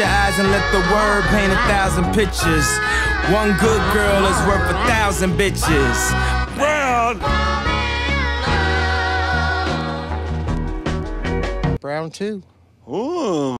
your eyes and let the word paint a thousand pictures. One good girl is worth a thousand bitches. Bound. Bound too. Ooh.